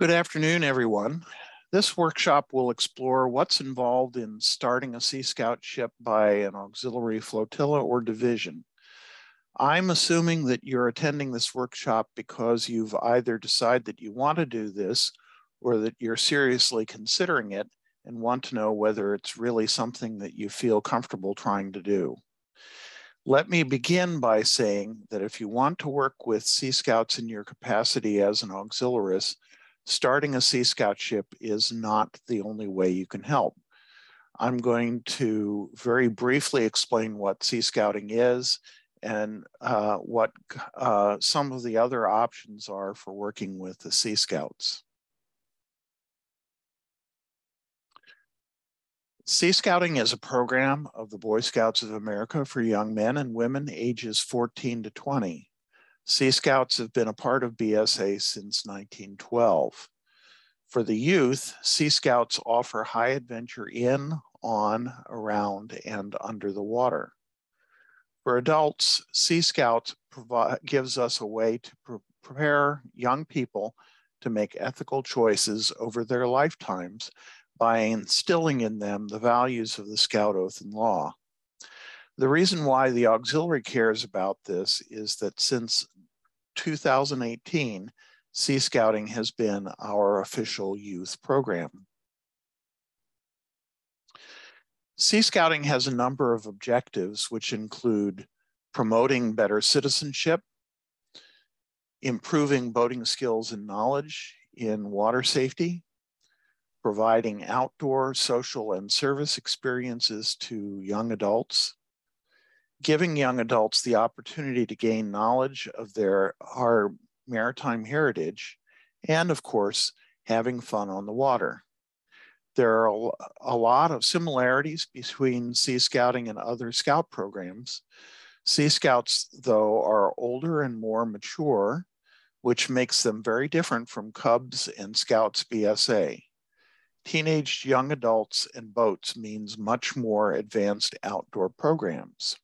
Good afternoon, everyone. This workshop will explore what's involved in starting a Sea Scout ship by an auxiliary flotilla or division. I'm assuming that you're attending this workshop because you've either decided that you want to do this or that you're seriously considering it and want to know whether it's really something that you feel comfortable trying to do. Let me begin by saying that if you want to work with Sea Scouts in your capacity as an auxiliarist, starting a Sea Scout ship is not the only way you can help. I'm going to very briefly explain what Sea Scouting is and uh, what uh, some of the other options are for working with the Sea Scouts. Sea Scouting is a program of the Boy Scouts of America for young men and women ages 14 to 20. Sea Scouts have been a part of BSA since 1912. For the youth, Sea Scouts offer high adventure in, on, around, and under the water. For adults, Sea Scouts provide, gives us a way to pre prepare young people to make ethical choices over their lifetimes by instilling in them the values of the Scout Oath and Law. The reason why the auxiliary cares about this is that since 2018, Sea Scouting has been our official youth program. Sea Scouting has a number of objectives, which include promoting better citizenship, improving boating skills and knowledge in water safety, providing outdoor social and service experiences to young adults, giving young adults the opportunity to gain knowledge of their our maritime heritage, and of course, having fun on the water. There are a lot of similarities between Sea Scouting and other scout programs. Sea Scouts, though, are older and more mature, which makes them very different from Cubs and Scouts BSA. Teenage young adults and boats means much more advanced outdoor programs.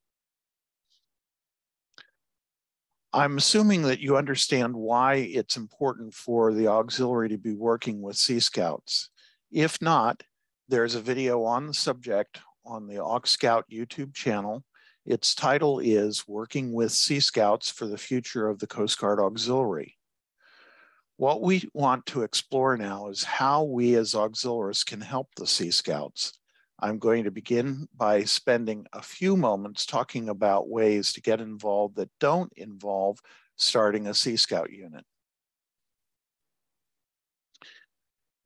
I'm assuming that you understand why it's important for the auxiliary to be working with Sea Scouts. If not, there's a video on the subject on the Aux Scout YouTube channel. Its title is Working with Sea Scouts for the Future of the Coast Guard Auxiliary. What we want to explore now is how we as auxiliaries can help the Sea Scouts. I'm going to begin by spending a few moments talking about ways to get involved that don't involve starting a Sea Scout unit.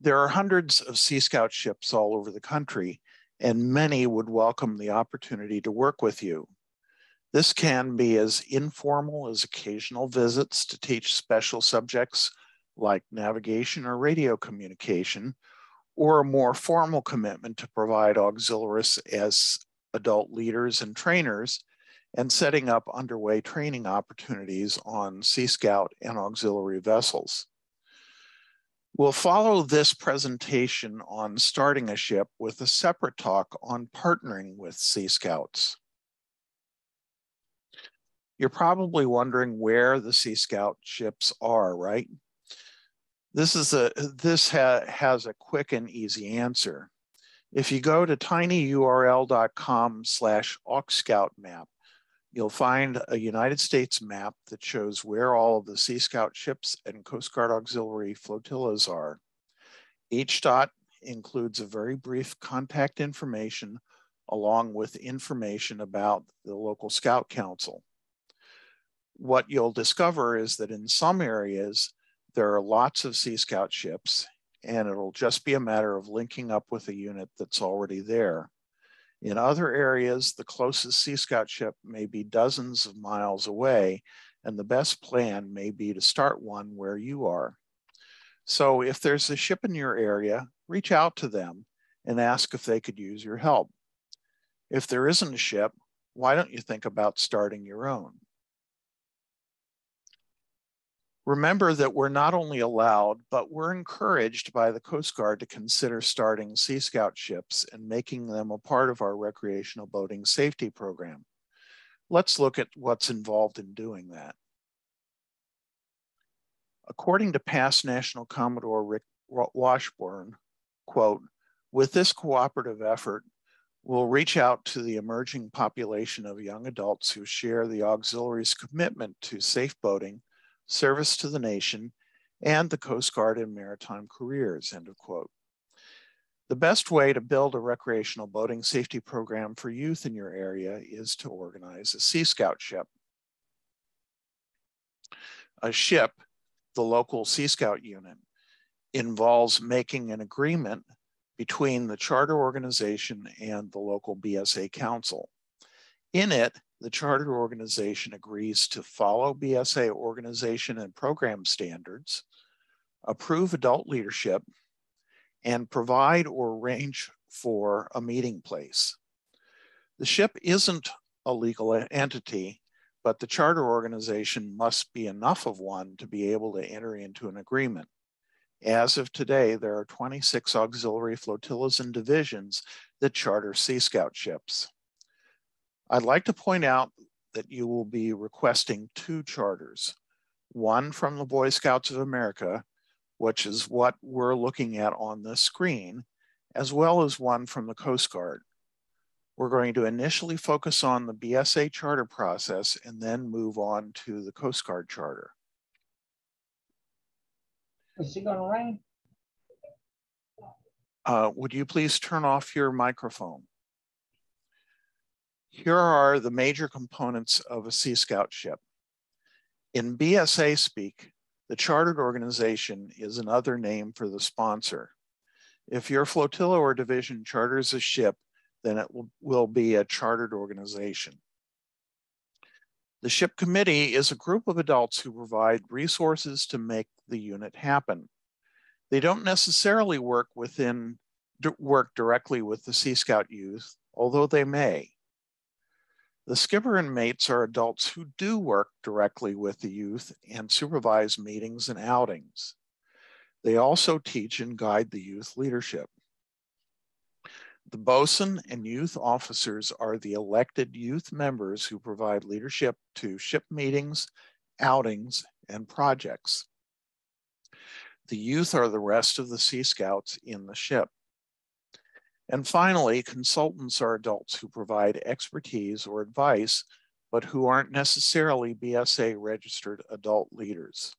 There are hundreds of Sea Scout ships all over the country, and many would welcome the opportunity to work with you. This can be as informal as occasional visits to teach special subjects like navigation or radio communication, or a more formal commitment to provide auxiliaries as adult leaders and trainers and setting up underway training opportunities on Sea Scout and auxiliary vessels. We'll follow this presentation on starting a ship with a separate talk on partnering with Sea Scouts. You're probably wondering where the Sea Scout ships are, right? This is a this ha, has a quick and easy answer. If you go to tinyurl.com slash auxscoutmap, you'll find a United States map that shows where all of the Sea Scout ships and Coast Guard auxiliary flotillas are. Each dot includes a very brief contact information along with information about the local Scout Council. What you'll discover is that in some areas, there are lots of Sea Scout ships, and it'll just be a matter of linking up with a unit that's already there. In other areas, the closest Sea Scout ship may be dozens of miles away, and the best plan may be to start one where you are. So if there's a ship in your area, reach out to them and ask if they could use your help. If there isn't a ship, why don't you think about starting your own? Remember that we're not only allowed, but we're encouraged by the Coast Guard to consider starting Sea Scout ships and making them a part of our recreational boating safety program. Let's look at what's involved in doing that. According to past National Commodore Rick Washburn, quote, with this cooperative effort, we'll reach out to the emerging population of young adults who share the auxiliary's commitment to safe boating, service to the nation, and the Coast Guard and maritime careers, end of quote. The best way to build a recreational boating safety program for youth in your area is to organize a Sea Scout ship. A ship, the local Sea Scout unit, involves making an agreement between the charter organization and the local BSA council. In it, the charter organization agrees to follow BSA organization and program standards, approve adult leadership, and provide or arrange for a meeting place. The ship isn't a legal entity, but the charter organization must be enough of one to be able to enter into an agreement. As of today, there are 26 auxiliary flotillas and divisions that charter Sea Scout ships. I'd like to point out that you will be requesting two charters, one from the Boy Scouts of America, which is what we're looking at on the screen, as well as one from the Coast Guard. We're going to initially focus on the BSA charter process and then move on to the Coast Guard charter. Is it gonna rain? Uh, would you please turn off your microphone? Here are the major components of a Sea Scout ship. In BSA speak, the chartered organization is another name for the sponsor. If your flotilla or division charters a ship, then it will, will be a chartered organization. The ship committee is a group of adults who provide resources to make the unit happen. They don't necessarily work within work directly with the Sea Scout youth, although they may. The skipper and mates are adults who do work directly with the youth and supervise meetings and outings. They also teach and guide the youth leadership. The bosun and youth officers are the elected youth members who provide leadership to ship meetings, outings, and projects. The youth are the rest of the Sea Scouts in the ship. And finally, consultants are adults who provide expertise or advice, but who aren't necessarily BSA registered adult leaders.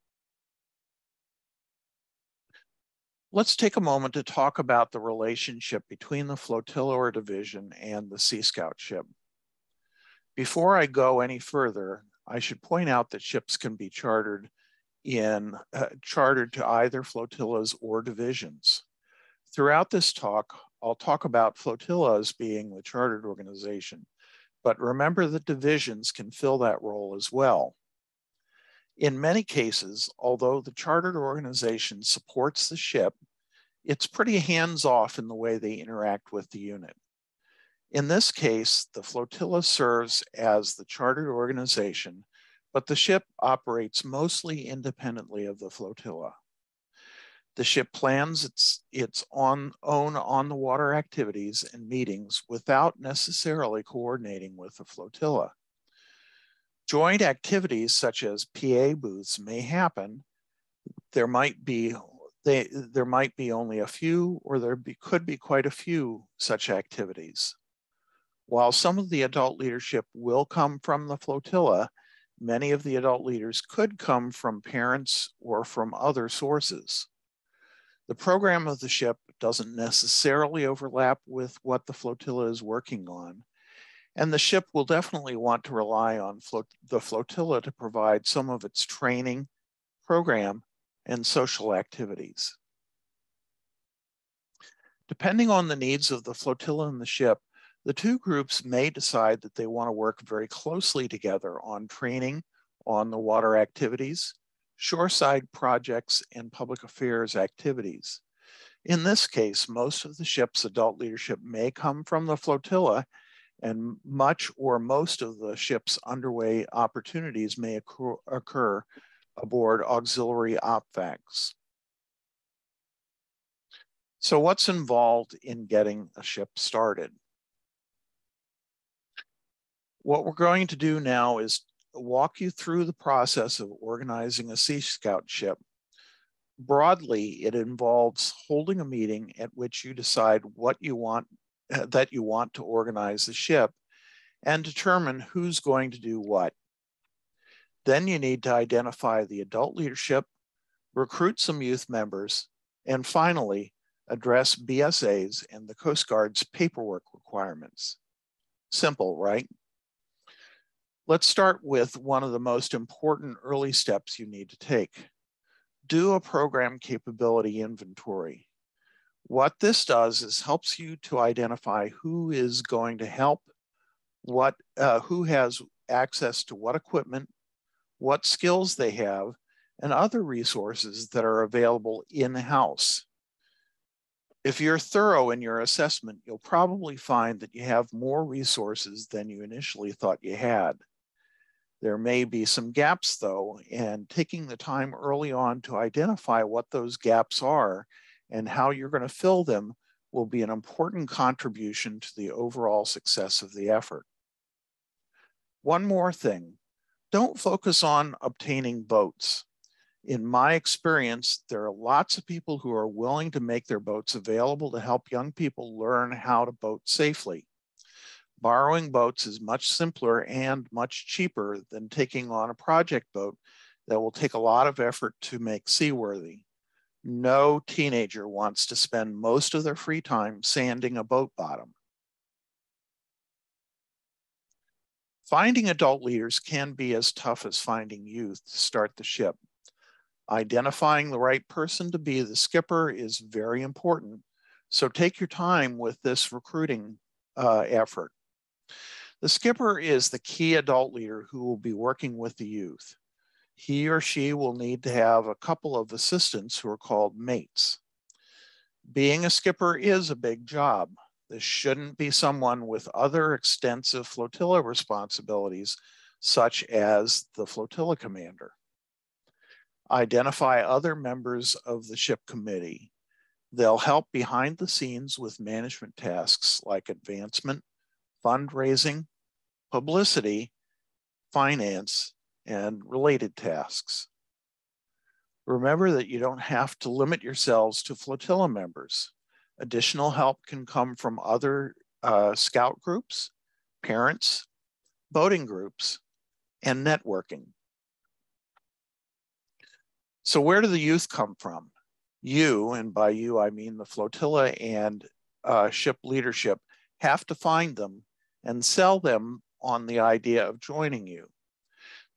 Let's take a moment to talk about the relationship between the flotilla or division and the Sea Scout ship. Before I go any further, I should point out that ships can be chartered in uh, chartered to either flotillas or divisions. Throughout this talk, I'll talk about flotillas being the chartered organization, but remember that divisions can fill that role as well. In many cases, although the chartered organization supports the ship, it's pretty hands-off in the way they interact with the unit. In this case, the flotilla serves as the chartered organization, but the ship operates mostly independently of the flotilla. The ship plans its, its on, own on the water activities and meetings without necessarily coordinating with the flotilla. Joint activities such as PA booths may happen. There might be they, there might be only a few or there be, could be quite a few such activities. While some of the adult leadership will come from the flotilla, many of the adult leaders could come from parents or from other sources. The program of the ship doesn't necessarily overlap with what the flotilla is working on, and the ship will definitely want to rely on flot the flotilla to provide some of its training, program, and social activities. Depending on the needs of the flotilla and the ship, the two groups may decide that they want to work very closely together on training on the water activities, shoreside projects, and public affairs activities. In this case, most of the ship's adult leadership may come from the flotilla and much or most of the ship's underway opportunities may occur, aboard auxiliary OPFACs. So what's involved in getting a ship started? What we're going to do now is walk you through the process of organizing a Sea Scout ship Broadly, it involves holding a meeting at which you decide what you want eh, that you want to organize the ship and determine who's going to do what. Then you need to identify the adult leadership, recruit some youth members, and finally, address BSAs and the Coast Guard's paperwork requirements. Simple, right? Let's start with one of the most important early steps you need to take. Do a program capability inventory. What this does is helps you to identify who is going to help, what, uh, who has access to what equipment, what skills they have, and other resources that are available in-house. If you're thorough in your assessment, you'll probably find that you have more resources than you initially thought you had. There may be some gaps though, and taking the time early on to identify what those gaps are and how you're going to fill them will be an important contribution to the overall success of the effort. One more thing, don't focus on obtaining boats. In my experience, there are lots of people who are willing to make their boats available to help young people learn how to boat safely. Borrowing boats is much simpler and much cheaper than taking on a project boat that will take a lot of effort to make seaworthy. No teenager wants to spend most of their free time sanding a boat bottom. Finding adult leaders can be as tough as finding youth to start the ship. Identifying the right person to be the skipper is very important. So take your time with this recruiting uh, effort. The skipper is the key adult leader who will be working with the youth he or she will need to have a couple of assistants who are called mates. Being a skipper is a big job. This shouldn't be someone with other extensive flotilla responsibilities, such as the flotilla commander. Identify other members of the ship committee. They'll help behind the scenes with management tasks like advancement, fundraising, publicity, finance, and related tasks. Remember that you don't have to limit yourselves to flotilla members. Additional help can come from other uh, scout groups, parents, boating groups, and networking. So where do the youth come from? You, and by you I mean the flotilla and uh, ship leadership, have to find them and sell them on the idea of joining you.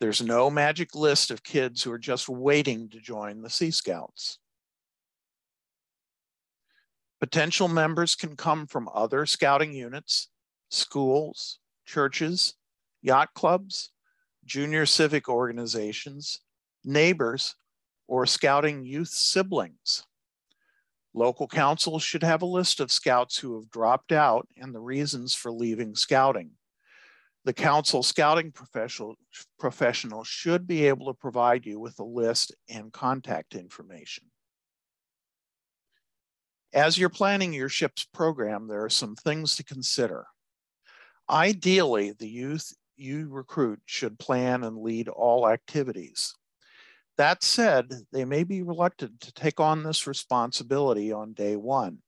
There's no magic list of kids who are just waiting to join the Sea Scouts. Potential members can come from other scouting units, schools, churches, yacht clubs, junior civic organizations, neighbors, or scouting youth siblings. Local councils should have a list of scouts who have dropped out and the reasons for leaving scouting the council scouting professional, professional should be able to provide you with a list and contact information. As you're planning your ship's program, there are some things to consider. Ideally, the youth you recruit should plan and lead all activities. That said, they may be reluctant to take on this responsibility on day one.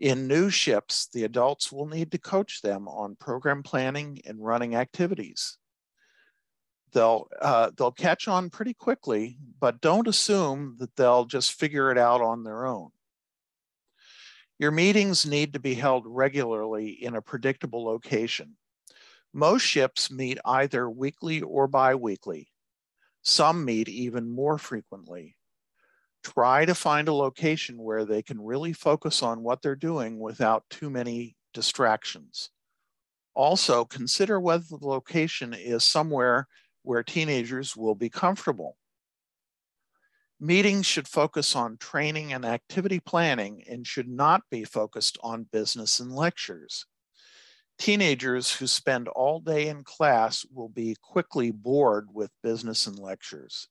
In new ships, the adults will need to coach them on program planning and running activities. They'll, uh, they'll catch on pretty quickly, but don't assume that they'll just figure it out on their own. Your meetings need to be held regularly in a predictable location. Most ships meet either weekly or bi-weekly. Some meet even more frequently try to find a location where they can really focus on what they're doing without too many distractions. Also, consider whether the location is somewhere where teenagers will be comfortable. Meetings should focus on training and activity planning and should not be focused on business and lectures. Teenagers who spend all day in class will be quickly bored with business and lectures.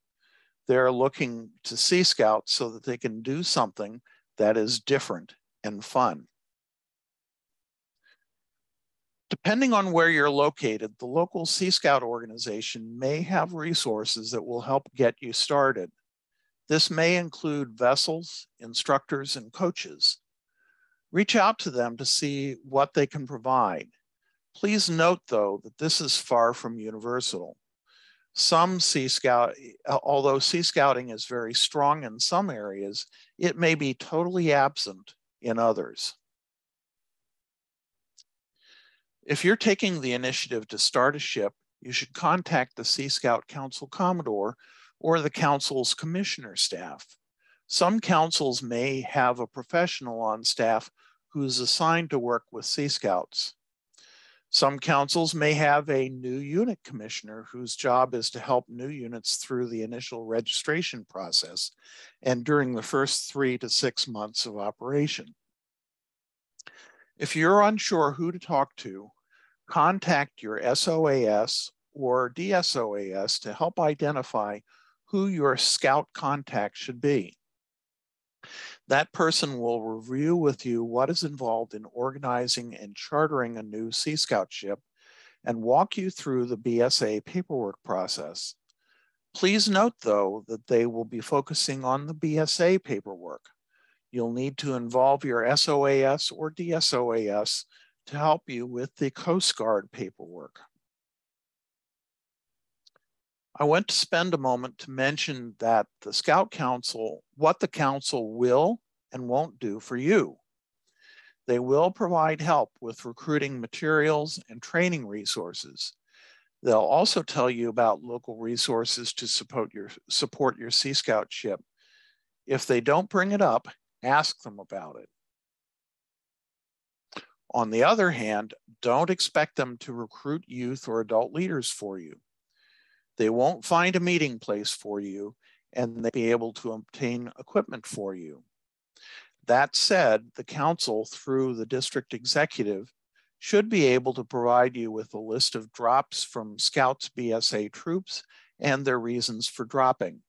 They're looking to Sea Scout so that they can do something that is different and fun. Depending on where you're located, the local Sea Scout organization may have resources that will help get you started. This may include vessels, instructors, and coaches. Reach out to them to see what they can provide. Please note, though, that this is far from universal. Some Sea Scout, although Sea Scouting is very strong in some areas, it may be totally absent in others. If you're taking the initiative to start a ship, you should contact the Sea Scout Council Commodore or the Council's commissioner staff. Some councils may have a professional on staff who's assigned to work with Sea Scouts. Some councils may have a new unit commissioner whose job is to help new units through the initial registration process and during the first three to six months of operation. If you're unsure who to talk to, contact your SOAS or DSOAS to help identify who your scout contact should be. That person will review with you what is involved in organizing and chartering a new Sea Scout ship and walk you through the BSA paperwork process. Please note, though, that they will be focusing on the BSA paperwork. You'll need to involve your SOAS or DSOAS to help you with the Coast Guard paperwork. I want to spend a moment to mention that the Scout Council, what the Council will and won't do for you. They will provide help with recruiting materials and training resources. They'll also tell you about local resources to support your, support your Sea Scout ship. If they don't bring it up, ask them about it. On the other hand, don't expect them to recruit youth or adult leaders for you. They won't find a meeting place for you and they'll be able to obtain equipment for you. That said, the council through the district executive should be able to provide you with a list of drops from Scouts BSA troops and their reasons for dropping.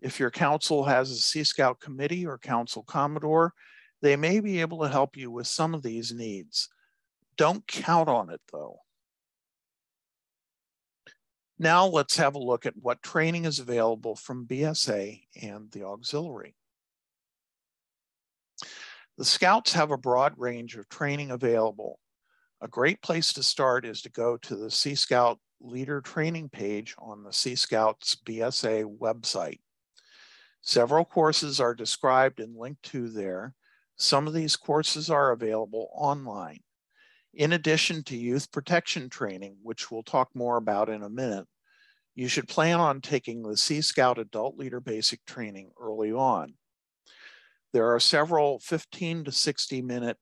If your council has a Sea Scout committee or council commodore, they may be able to help you with some of these needs. Don't count on it though. Now let's have a look at what training is available from BSA and the auxiliary. The Scouts have a broad range of training available. A great place to start is to go to the Sea Scout Leader Training page on the Sea Scouts BSA website. Several courses are described and linked to there. Some of these courses are available online. In addition to youth protection training, which we'll talk more about in a minute, you should plan on taking the Sea Scout Adult Leader Basic Training early on. There are several 15 to 60 minute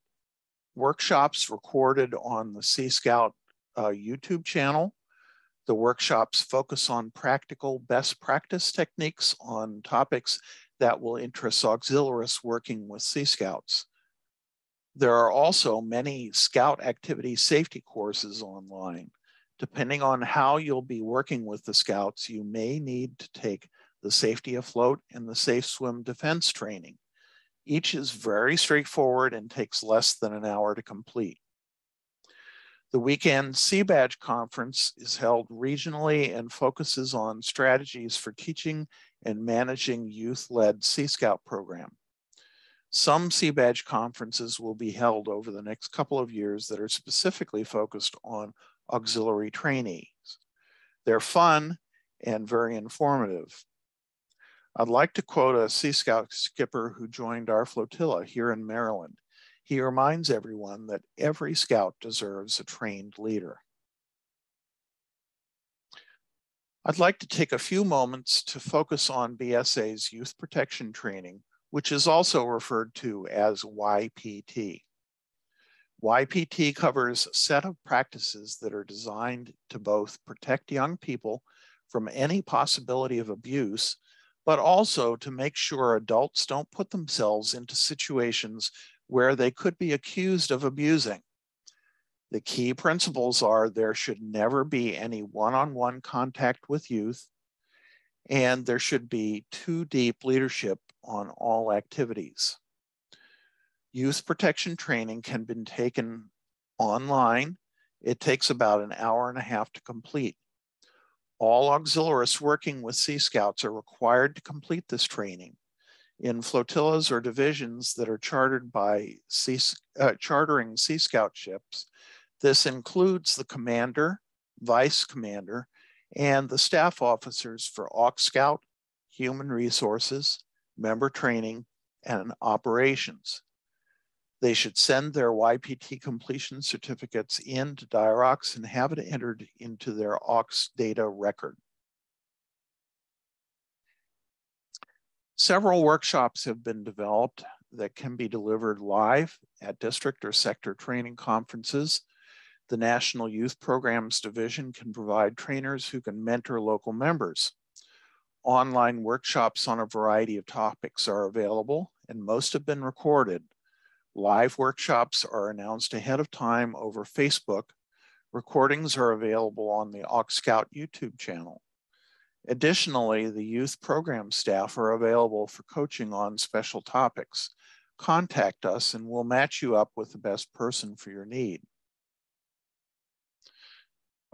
workshops recorded on the Sea Scout uh, YouTube channel. The workshops focus on practical best practice techniques on topics that will interest auxiliaries working with Sea Scouts. There are also many Scout activity safety courses online. Depending on how you'll be working with the Scouts, you may need to take the safety afloat and the safe swim defense training. Each is very straightforward and takes less than an hour to complete. The weekend Sea Badge Conference is held regionally and focuses on strategies for teaching and managing youth-led Sea Scout program. Some Sea Badge conferences will be held over the next couple of years that are specifically focused on auxiliary trainees. They're fun and very informative. I'd like to quote a Sea Scout skipper who joined our flotilla here in Maryland. He reminds everyone that every scout deserves a trained leader. I'd like to take a few moments to focus on BSA's youth protection training, which is also referred to as YPT. YPT covers a set of practices that are designed to both protect young people from any possibility of abuse, but also to make sure adults don't put themselves into situations where they could be accused of abusing. The key principles are there should never be any one-on-one contact with youth, and there should be two deep leadership on all activities. Youth protection training can be taken online. It takes about an hour and a half to complete. All auxiliaries working with Sea Scouts are required to complete this training in flotillas or divisions that are chartered by sea, uh, chartering Sea Scout ships. This includes the commander, vice commander, and the staff officers for Aux Scout, Human Resources, Member Training, and Operations. They should send their YPT completion certificates in to DIRAUX and have it entered into their AUX data record. Several workshops have been developed that can be delivered live at district or sector training conferences. The National Youth Programs Division can provide trainers who can mentor local members. Online workshops on a variety of topics are available and most have been recorded. Live workshops are announced ahead of time over Facebook. Recordings are available on the Aux Scout YouTube channel. Additionally, the youth program staff are available for coaching on special topics. Contact us and we'll match you up with the best person for your need.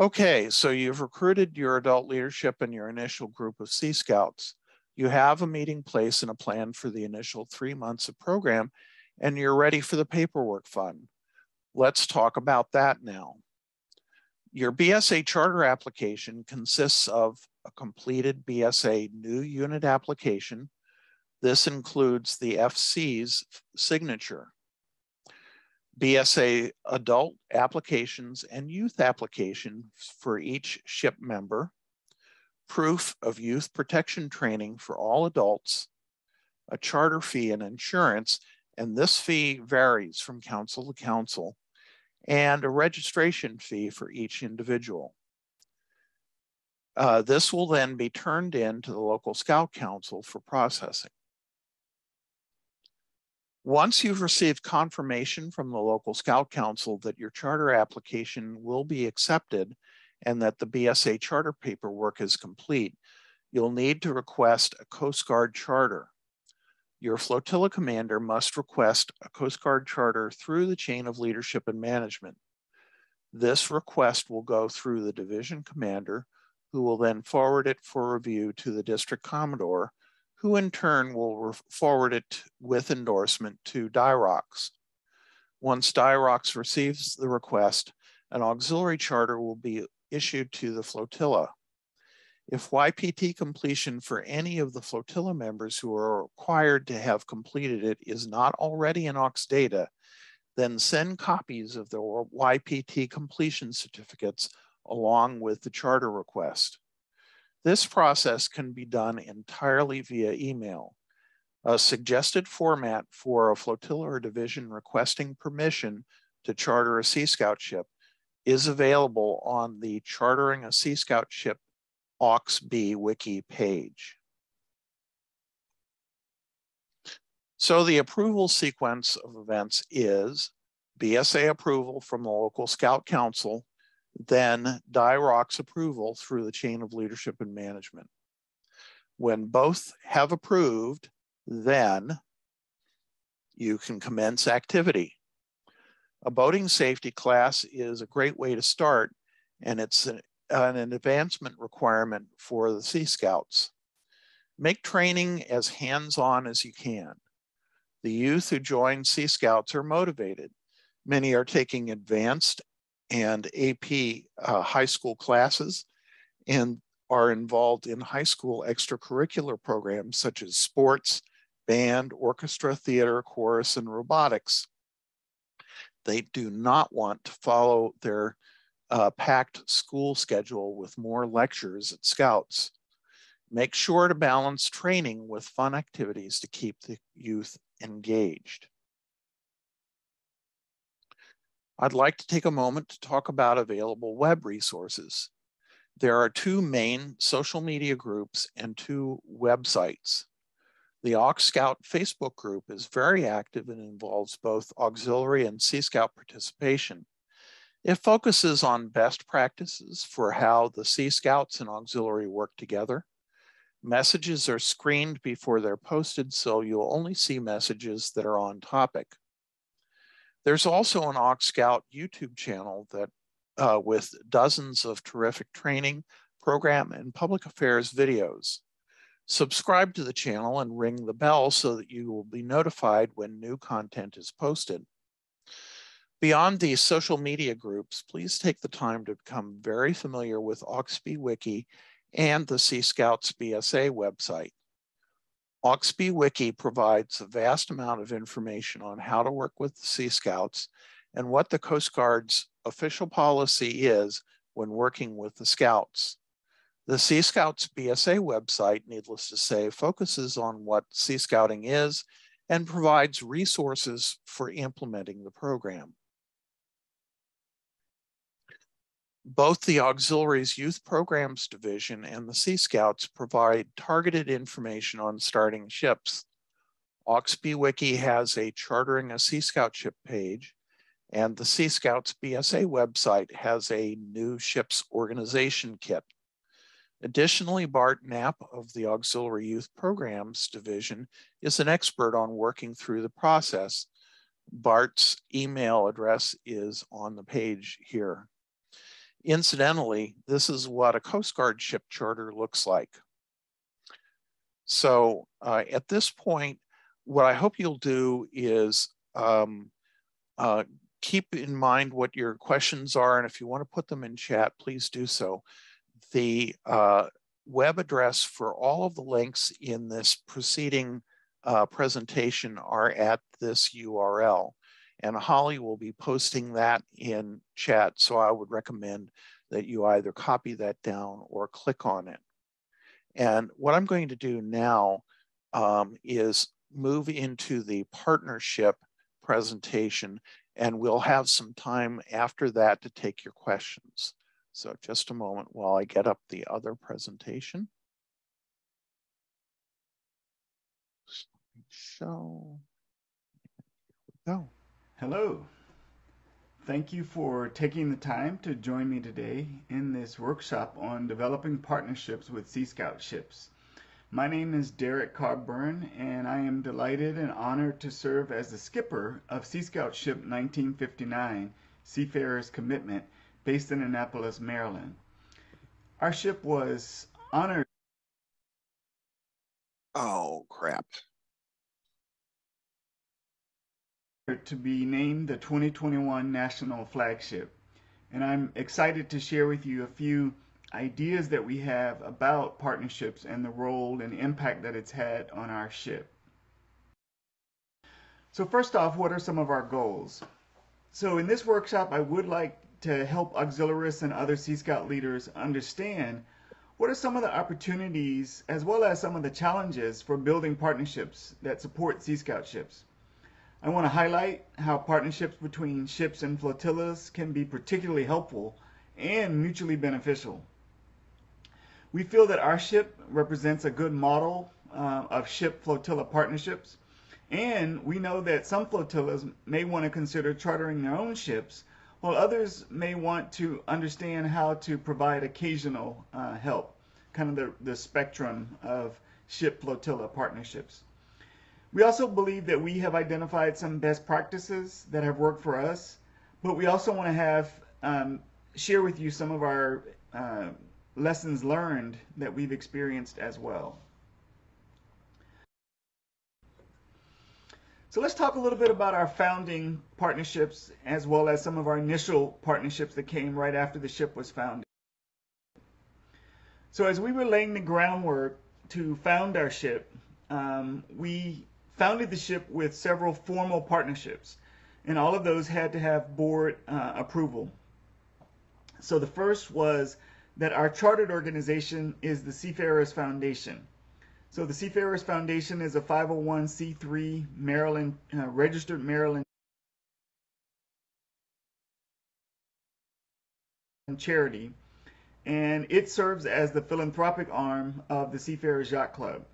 Okay, so you've recruited your adult leadership and your initial group of Sea Scouts. You have a meeting place and a plan for the initial three months of program, and you're ready for the paperwork fund. Let's talk about that now. Your BSA charter application consists of a completed BSA new unit application. This includes the FC's signature. BSA adult applications and youth applications for each ship member, proof of youth protection training for all adults, a charter fee and insurance, and this fee varies from council to council, and a registration fee for each individual. Uh, this will then be turned in to the local Scout Council for processing. Once you've received confirmation from the local Scout Council that your charter application will be accepted and that the BSA charter paperwork is complete, you'll need to request a Coast Guard charter. Your flotilla commander must request a Coast Guard charter through the chain of leadership and management. This request will go through the division commander, who will then forward it for review to the district commodore, who in turn will forward it with endorsement to DIRAUX. Once DIRAUX receives the request, an auxiliary charter will be issued to the flotilla. If YPT completion for any of the flotilla members who are required to have completed it is not already in AUX data, then send copies of the YPT completion certificates along with the charter request. This process can be done entirely via email. A suggested format for a flotilla or division requesting permission to charter a Sea Scout ship is available on the Chartering a Sea Scout Ship AUX-B wiki page. So the approval sequence of events is BSA approval from the local Scout Council then DIRAUX's approval through the chain of leadership and management. When both have approved, then you can commence activity. A boating safety class is a great way to start, and it's an, an advancement requirement for the Sea Scouts. Make training as hands-on as you can. The youth who join Sea Scouts are motivated. Many are taking advanced and AP uh, high school classes and are involved in high school extracurricular programs such as sports, band, orchestra, theater, chorus, and robotics. They do not want to follow their uh, packed school schedule with more lectures at Scouts. Make sure to balance training with fun activities to keep the youth engaged. I'd like to take a moment to talk about available web resources. There are two main social media groups and two websites. The Aux Scout Facebook group is very active and involves both auxiliary and Sea Scout participation. It focuses on best practices for how the Sea Scouts and auxiliary work together. Messages are screened before they're posted, so you'll only see messages that are on topic. There's also an Aux Scout YouTube channel that uh, with dozens of terrific training, program, and public affairs videos. Subscribe to the channel and ring the bell so that you will be notified when new content is posted. Beyond these social media groups, please take the time to become very familiar with Auxbee Wiki and the Sea Scouts BSA website. Auxbee Wiki provides a vast amount of information on how to work with the Sea Scouts and what the Coast Guard's official policy is when working with the Scouts. The Sea Scouts BSA website, needless to say, focuses on what Sea Scouting is and provides resources for implementing the program. Both the Auxiliaries Youth Programs Division and the Sea Scouts provide targeted information on starting ships. Auxbee Wiki has a Chartering a Sea Scout ship page, and the Sea Scouts BSA website has a new ships organization kit. Additionally, Bart Knapp of the Auxiliary Youth Programs Division is an expert on working through the process. Bart's email address is on the page here. Incidentally, this is what a Coast Guard ship charter looks like. So uh, at this point, what I hope you'll do is um, uh, keep in mind what your questions are. And if you want to put them in chat, please do so. The uh, web address for all of the links in this preceding uh, presentation are at this URL and Holly will be posting that in chat. So I would recommend that you either copy that down or click on it. And what I'm going to do now um, is move into the partnership presentation and we'll have some time after that to take your questions. So just a moment while I get up the other presentation. Here we go. Hello. Thank you for taking the time to join me today in this workshop on developing partnerships with Sea Scout ships. My name is Derrick Cogburn and I am delighted and honored to serve as the skipper of Sea Scout ship 1959 Seafarer's Commitment based in Annapolis, Maryland. Our ship was honored. Oh, crap. To be named the 2021 National Flagship. And I'm excited to share with you a few ideas that we have about partnerships and the role and impact that it's had on our ship. So first off, what are some of our goals? So in this workshop, I would like to help auxiliarists and other Sea Scout leaders understand what are some of the opportunities as well as some of the challenges for building partnerships that support Sea Scout ships. I want to highlight how partnerships between ships and flotillas can be particularly helpful and mutually beneficial. We feel that our ship represents a good model uh, of ship flotilla partnerships, and we know that some flotillas may want to consider chartering their own ships, while others may want to understand how to provide occasional uh, help, kind of the, the spectrum of ship flotilla partnerships. We also believe that we have identified some best practices that have worked for us, but we also want to have um, share with you some of our uh, lessons learned that we've experienced as well. So let's talk a little bit about our founding partnerships as well as some of our initial partnerships that came right after the ship was founded. So as we were laying the groundwork to found our ship, um, we founded the ship with several formal partnerships, and all of those had to have board uh, approval. So the first was that our chartered organization is the Seafarers Foundation. So the Seafarers Foundation is a 501c3 Maryland uh, registered Maryland charity, and it serves as the philanthropic arm of the Seafarers Yacht Club.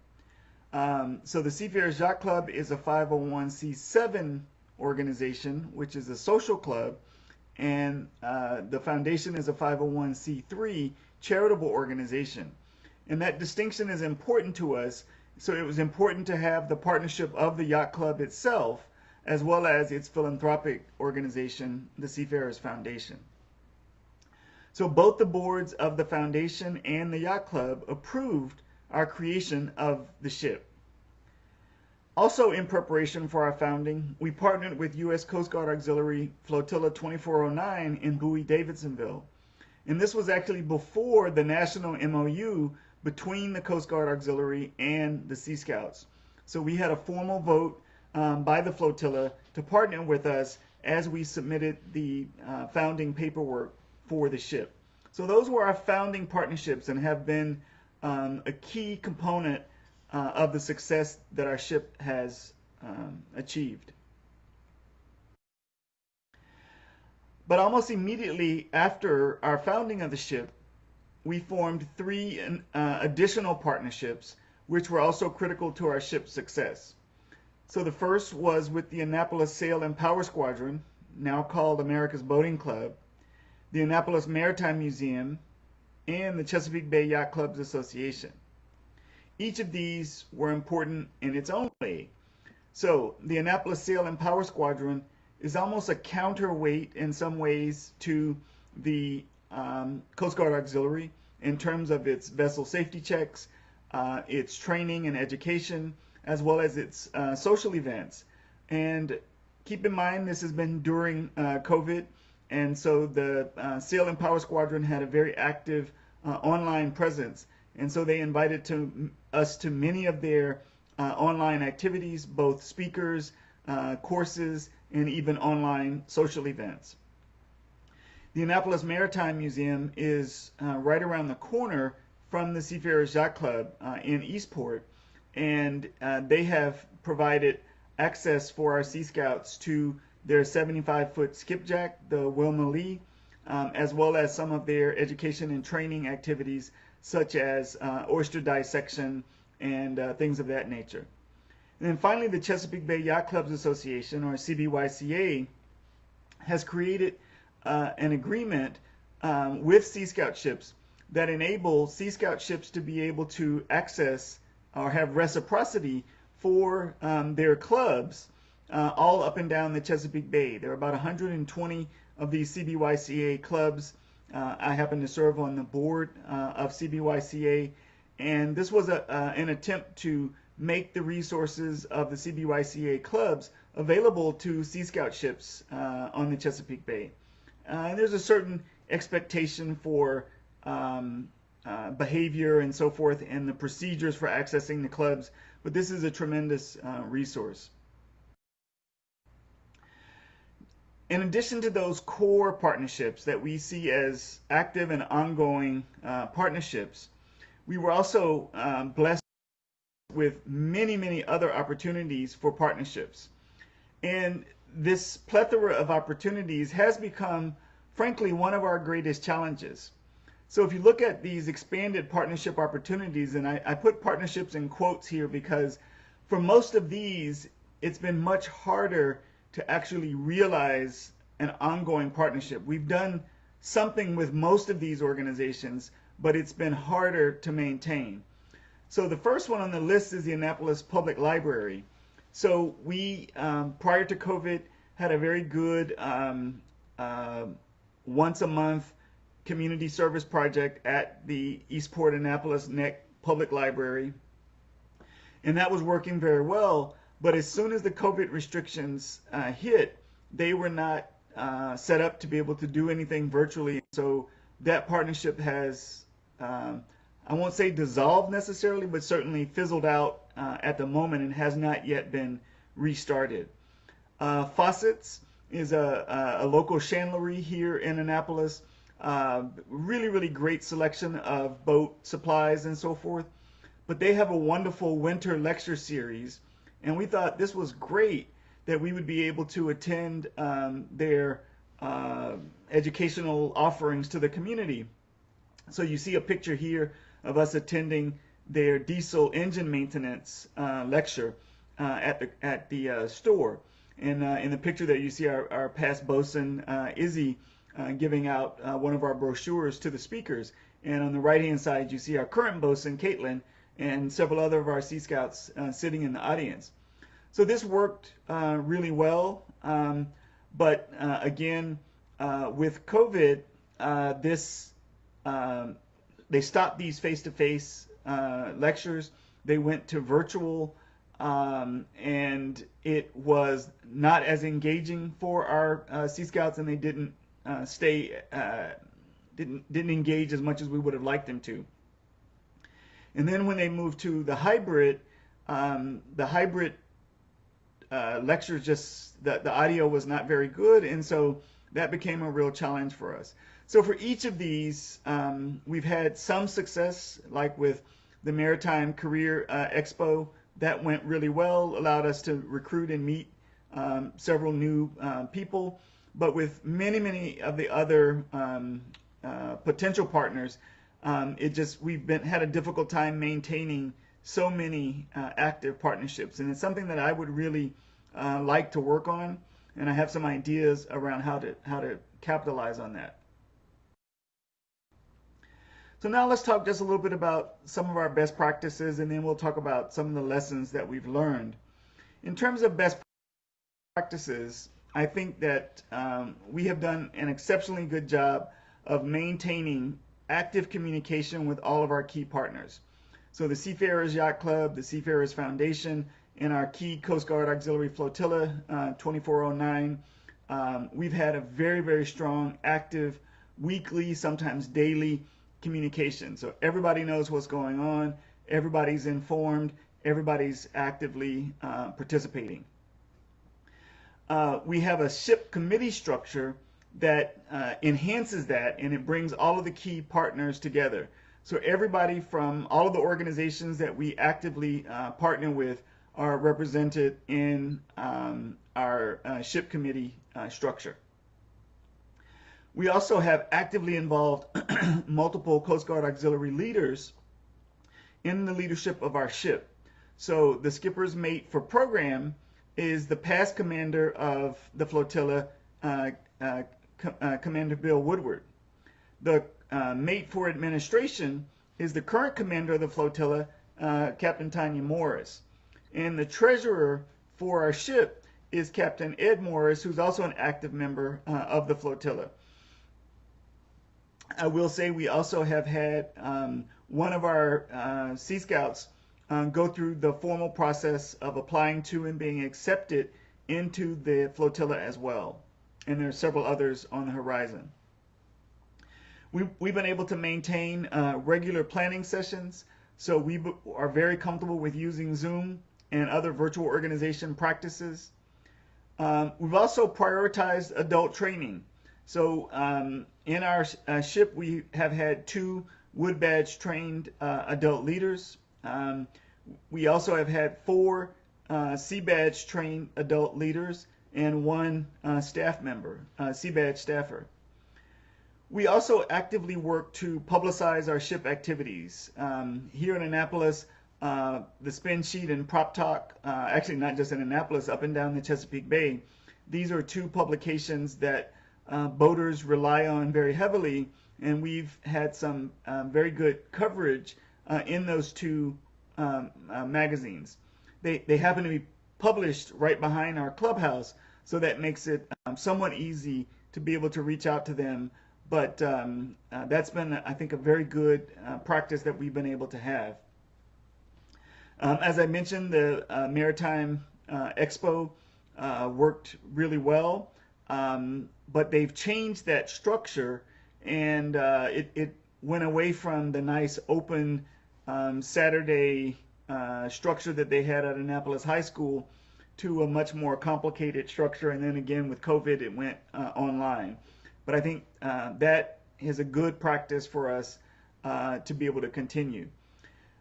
Um, so the Seafarers Yacht Club is a 501c7 organization, which is a social club, and uh, the foundation is a 501c3 charitable organization. And that distinction is important to us. So it was important to have the partnership of the yacht club itself, as well as its philanthropic organization, the Seafarers Foundation. So both the boards of the foundation and the yacht club approved our creation of the ship. Also in preparation for our founding, we partnered with U.S. Coast Guard Auxiliary Flotilla 2409 in Bowie, Davidsonville. And this was actually before the national MOU between the Coast Guard Auxiliary and the Sea Scouts. So we had a formal vote um, by the flotilla to partner with us as we submitted the uh, founding paperwork for the ship. So those were our founding partnerships and have been um, a key component uh, of the success that our ship has um, achieved. But almost immediately after our founding of the ship, we formed three uh, additional partnerships, which were also critical to our ship's success. So the first was with the Annapolis Sail and Power Squadron, now called America's Boating Club, the Annapolis Maritime Museum, and the Chesapeake Bay Yacht Clubs Association. Each of these were important in its own way. So the Annapolis Sail and Power Squadron is almost a counterweight in some ways to the um, Coast Guard Auxiliary in terms of its vessel safety checks, uh, its training and education, as well as its uh, social events. And keep in mind, this has been during uh, COVID, and so the uh, Sail and Power Squadron had a very active uh, online presence. And so they invited to us to many of their uh, online activities, both speakers, uh, courses, and even online social events. The Annapolis Maritime Museum is uh, right around the corner from the Seafarers Yacht Club uh, in Eastport, and they have provided access for our Sea Scouts to their 75 foot skipjack, the Wilma Lee, um, as well as some of their education and training activities such as uh, oyster dissection and uh, things of that nature. And then finally, the Chesapeake Bay Yacht Clubs Association, or CBYCA, has created uh, an agreement um, with Sea Scout ships that enable Sea Scout ships to be able to access or have reciprocity for um, their clubs uh, all up and down the Chesapeake Bay. There are about 120 of these CBYCA clubs uh, I happen to serve on the board uh, of CBYCA, and this was a, uh, an attempt to make the resources of the CBYCA clubs available to Sea Scout ships uh, on the Chesapeake Bay. Uh, and there's a certain expectation for um, uh, behavior and so forth and the procedures for accessing the clubs, but this is a tremendous resource. In addition to those core partnerships that we see as active and ongoing uh, partnerships, we were also um, blessed with many, many other opportunities for partnerships. And this plethora of opportunities has become, frankly, one of our greatest challenges. So if you look at these expanded partnership opportunities, and I, I put partnerships in quotes here because for most of these, it's been much harder to actually realize an ongoing partnership. We've done something with most of these organizations, but it's been harder to maintain. So the first one on the list is the Annapolis Public Library. So we, um, prior to COVID, had a very good um, uh, once a month community service project at the Eastport Annapolis Neck Public Library. And that was working very well. But as soon as the COVID restrictions uh, hit, they were not uh, set up to be able to do anything virtually. So that partnership has, um, I won't say dissolved necessarily, but certainly fizzled out uh, at the moment and has not yet been restarted. Uh, Fawcett's is a, a, local chandlery here in Annapolis. Uh, really, really great selection of boat supplies and so forth. But they have a wonderful winter lecture series and we thought this was great that we would be able to attend um, their uh, educational offerings to the community. So you see a picture here of us attending their diesel engine maintenance uh, lecture uh, at the at the uh, store. And uh, in the picture there, you see our, our past bosun uh, Izzy giving out one of our brochures to the speakers. And on the right hand side, you see our current bosun Caitlin and several other of our Sea Scouts sitting in the audience. So this worked uh, really well. Um, but uh, again, uh, with COVID, uh, this, um, they stopped these face-to-face uh, lectures. They went to virtual, um, and it was not as engaging for our uh, Sea Scouts, and they didn't stay, didn't didn't engage as much as we would have liked them to. And then when they moved to the hybrid, um, the hybrid uh, lectures just the, the audio was not very good, and so that became a real challenge for us. So for each of these, um, we've had some success, like with the Maritime Career uh, Expo. That went really well, allowed us to recruit and meet um, several new uh, people. But with many, many of the other um, uh, potential partners, um, it just we've been had a difficult time maintaining so many uh, active partnerships, and it's something that I would really uh, like to work on, and I have some ideas around how to how to capitalize on that. So now let's talk just a little bit about some of our best practices, and then we'll talk about some of the lessons that we've learned. In terms of best practices, I think that um, we have done an exceptionally good job of maintaining active communication with all of our key partners. So the Seafarers Yacht Club, the Seafarers Foundation, and our key Coast Guard Auxiliary Flotilla uh, 2409. Um, we've had a very, very strong, active, weekly, sometimes daily communication. So everybody knows what's going on, everybody's informed, everybody's actively uh, participating. Uh, we have a ship committee structure that uh, enhances that and it brings all of the key partners together. So everybody from all of the organizations that we actively uh, partner with are represented in um, our uh, ship committee uh, structure. We also have actively involved multiple Coast Guard auxiliary leaders in the leadership of our ship. So the skipper's mate for program is the past commander of the flotilla, uh, uh, uh, Commander Bill Woodward. The uh, mate for administration is the current commander of the flotilla, uh, Captain Tanya Morris. And the treasurer for our ship is Captain Ed Morris, who's also an active member of the flotilla. I will say we also have had um, one of our uh, Sea Scouts um, go through the formal process of applying to and being accepted into the flotilla as well. And there are several others on the horizon. We, we've been able to maintain uh, regular planning sessions, so we are very comfortable with using Zoom and other virtual organization practices. Um, we've also prioritized adult training. So um, in our uh, ship, we have had two wood badge trained uh, adult leaders. Um, we also have had four uh, sea badge trained adult leaders and one uh, staff member, uh, sea badge staffer. We also actively work to publicize our ship activities. Um, here in Annapolis, uh, the Spin Sheet and Prop Talk, actually not just in Annapolis, up and down the Chesapeake Bay, these are two publications that uh, boaters rely on very heavily, and we've had some um, very good coverage uh, in those two um, uh, magazines. They, they happen to be published right behind our clubhouse, so that makes it um, somewhat easy to be able to reach out to them. But um, uh, that's been, I think, a very good uh, practice that we've been able to have. Um, as I mentioned, the uh, Maritime Expo worked really well. Um, but they've changed that structure and uh, it, it went away from the nice open um, Saturday uh, structure that they had at Annapolis High School to a much more complicated structure. And then again with COVID, it went uh, online. But I think uh, that is a good practice for us uh, to be able to continue.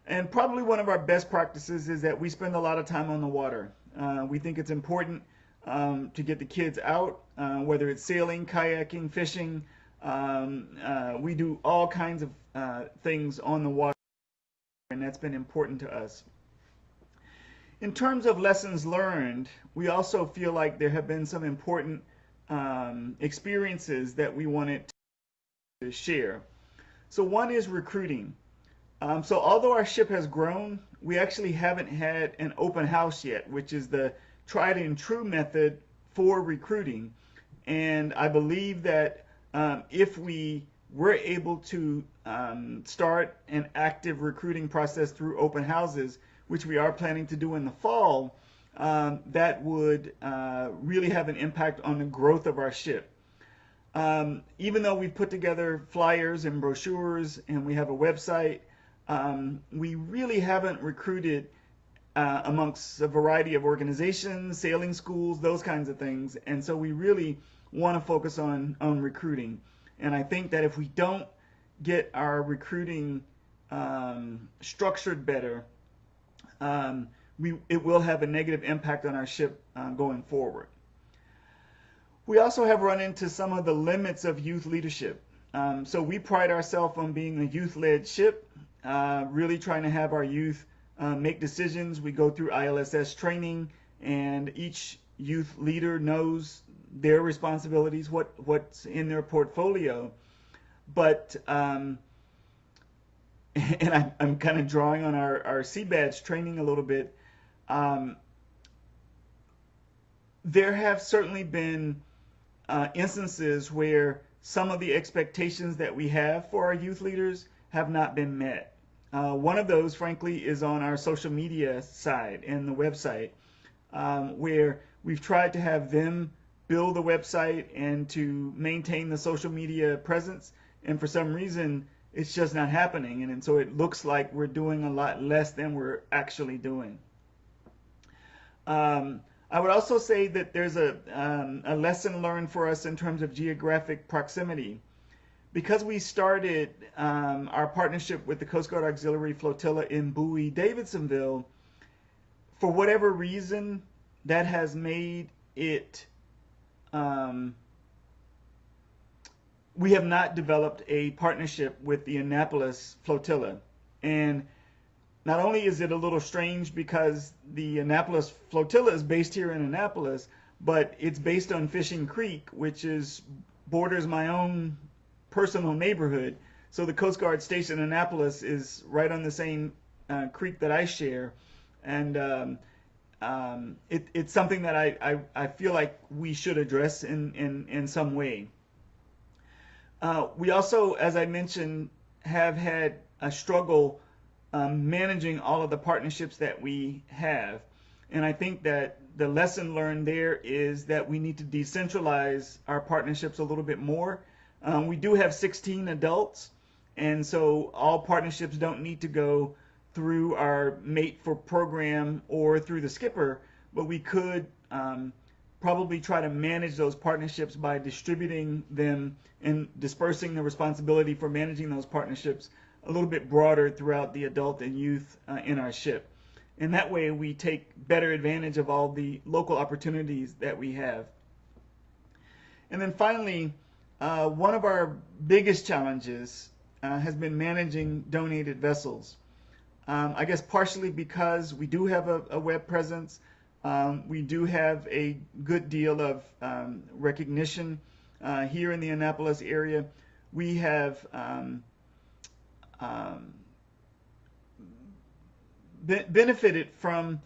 And probably one of our best practices is that we spend a lot of time on the water. Uh, we think it's important um, to get the kids out, uh, whether it's sailing, kayaking, fishing. Um, uh, we do all kinds of uh, things on the water, and that's been important to us. In terms of lessons learned, we also feel like there have been some important um, experiences that we wanted to share. So one is recruiting. Um, so although our ship has grown, we actually haven't had an open house yet, which is the tried and true method for recruiting. And I believe that um, if we were able to um, start an active recruiting process through open houses, which we are planning to do in the fall, um, that would uh, really have an impact on the growth of our ship. Um, even though we've put together flyers and brochures and we have a website, um, we really haven't recruited uh, amongst a variety of organizations, sailing schools, those kinds of things. And so we really want to focus on, on recruiting. And I think that if we don't get our recruiting um, structured better, um, we, it will have a negative impact on our ship uh, going forward. We also have run into some of the limits of youth leadership. Um, so we pride ourselves on being a youth-led ship, uh, really trying to have our youth uh, make decisions. We go through ILSS training, and each youth leader knows their responsibilities, what what's in their portfolio. But um, and I, I'm kind of drawing on our our sea badge training a little bit. Um, there have certainly been uh, instances where some of the expectations that we have for our youth leaders have not been met. Uh, one of those, frankly, is on our social media side and the website, um, where we've tried to have them build the website and to maintain the social media presence. And for some reason, it's just not happening. And, and so it looks like we're doing a lot less than we're actually doing. Um, I would also say that there's a, um, a lesson learned for us in terms of geographic proximity. Because we started um, our partnership with the Coast Guard Auxiliary Flotilla in Bowie, Davidsonville, for whatever reason, that has made it, um, we have not developed a partnership with the Annapolis Flotilla. And not only is it a little strange because the Annapolis flotilla is based here in Annapolis, but it's based on Fishing Creek, which is borders my own personal neighborhood. So the Coast Guard station in Annapolis is right on the same uh, creek that I share, and um, um, it, it's something that I, I, I, feel like we should address in, in, in some way. Uh, we also, as I mentioned, have had a struggle um, managing all of the partnerships that we have. And I think that the lesson learned there is that we need to decentralize our partnerships a little bit more. Um, we do have 16 adults, and so all partnerships don't need to go through our mate for program or through the skipper, but we could um, probably try to manage those partnerships by distributing them and dispersing the responsibility for managing those partnerships a little bit broader throughout the adult and youth uh, in our ship. And that way we take better advantage of all the local opportunities that we have. And then finally, uh, one of our biggest challenges uh, has been managing donated vessels. Um, I guess partially because we do have a, a web presence, um, we do have a good deal of um, recognition uh, here in the Annapolis area. We have um, be benefited from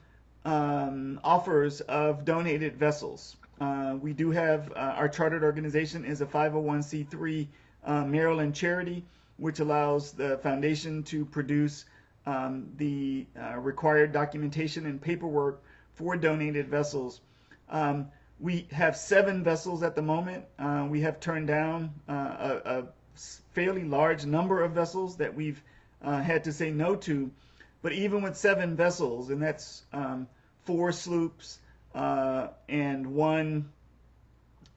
um, offers of donated vessels. Uh, we do have uh, our chartered organization is a 501c3 uh, Maryland charity, which allows the foundation to produce um, the uh, required documentation and paperwork for donated vessels. Um, we have seven vessels at the moment. Uh, we have turned down uh, a, a fairly large number of vessels that we've uh, had to say no to. But even with seven vessels, and that's um, four sloops uh, and one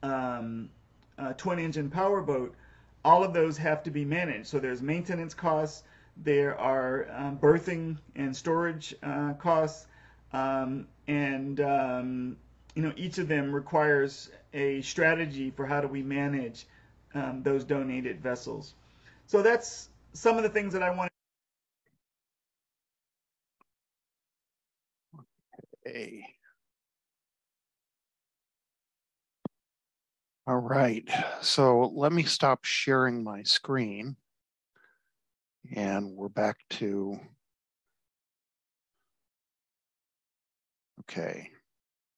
um, uh, twin engine powerboat, all of those have to be managed. So there's maintenance costs, there are um, berthing and storage uh, costs, um, and um, you know each of them requires a strategy for how do we manage um, those donated vessels. So that's some of the things that I want. Okay. All right, so let me stop sharing my screen. And we're back to, okay.